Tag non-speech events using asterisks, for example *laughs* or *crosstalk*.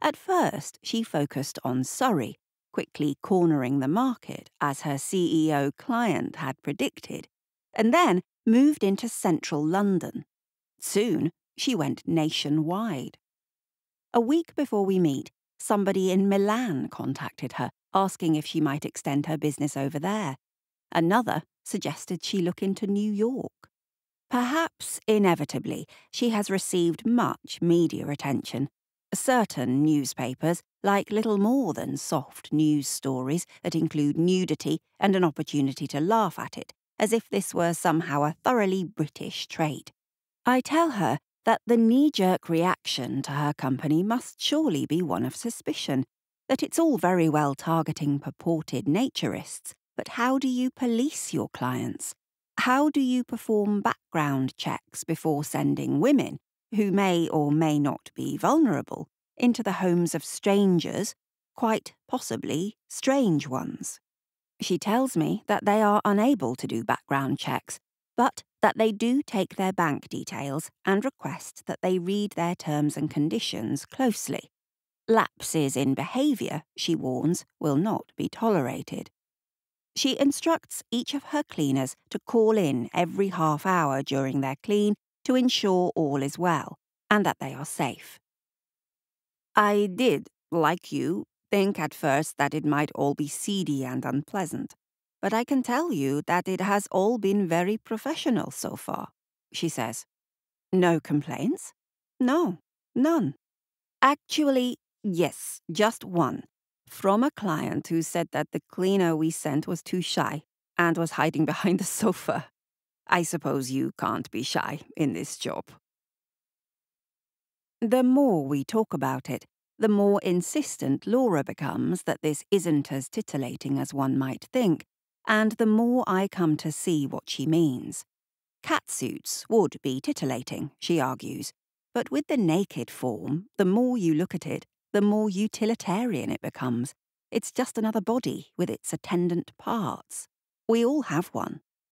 At first, she focused on Surrey, quickly cornering the market as her CEO client had predicted, and then moved into central London. Soon, she went nationwide. A week before we meet, somebody in Milan contacted her, asking if she might extend her business over there. Another suggested she look into New York. Perhaps inevitably, she has received much media attention. Certain newspapers like little more than soft news stories that include nudity and an opportunity to laugh at it, as if this were somehow a thoroughly British trait. I tell her that the knee jerk reaction to her company must surely be one of suspicion, that it's all very well targeting purported naturists, but how do you police your clients? How do you perform background checks before sending women, who may or may not be vulnerable, into the homes of strangers, quite possibly strange ones? She tells me that they are unable to do background checks, but that they do take their bank details and request that they read their terms and conditions closely. Lapses in behaviour, she warns, will not be tolerated. She instructs each of her cleaners to call in every half hour during their clean to ensure all is well and that they are safe. I did, like you, think at first that it might all be seedy and unpleasant, but I can tell you that it has all been very professional so far, she says. No complaints? No, none. Actually, yes, just one from a client who said that the cleaner we sent was too shy and was hiding *laughs* behind the sofa. I suppose you can't be shy in this job. The more we talk about it, the more insistent Laura becomes that this isn't as titillating as one might think, and the more I come to see what she means. Catsuits would be titillating, she argues, but with the naked form, the more you look at it, the more utilitarian it becomes. It's just another body with its attendant parts. We all have one.